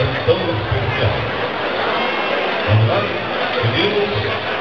geração especial. Vamos lá? Unidos?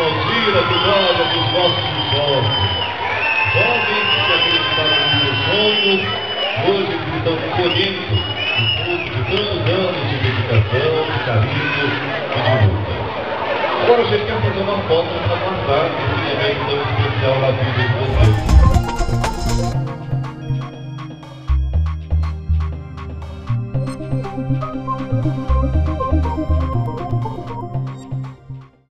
Alzira, que droga dos nossos impostos. Jovens que acreditaram nos seus sonhos, hoje estão colhendo fruto de tantos anos de dedicação, de carinho e de luta. Agora a gente quer fazer uma foto para guardar esse evento tão especial na vida de vocês.